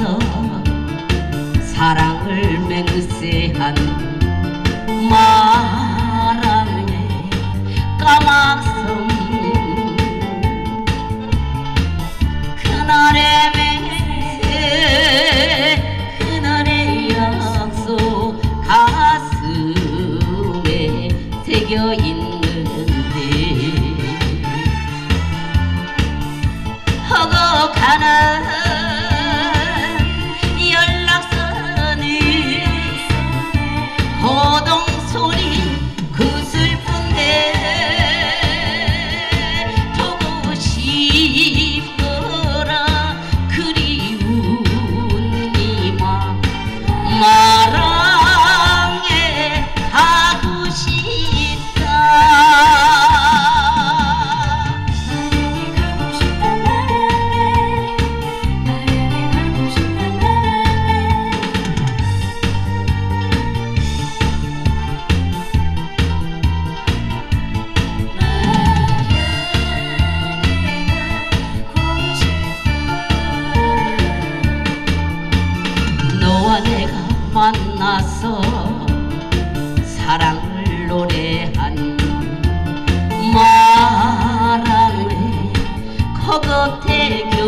와서 사랑을 맹세한 마랑의 까막섬 그날의 맹세 그날의 약속 가슴에 새겨있는데 허걱 我都。 사랑을 노래한 마랑의 거겁대교.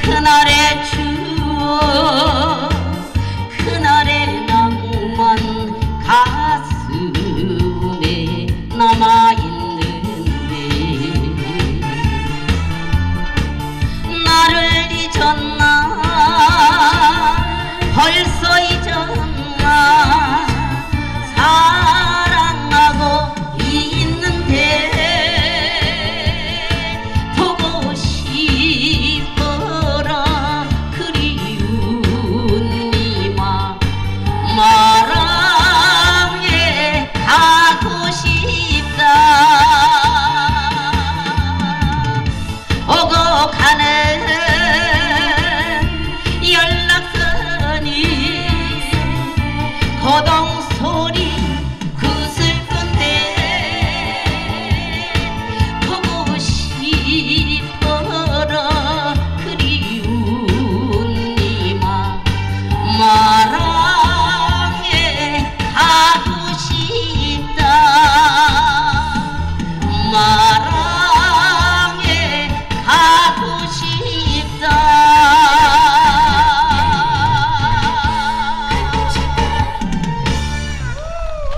그날의 주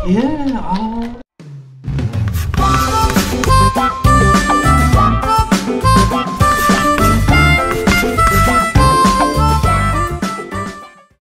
Yeah. Oh.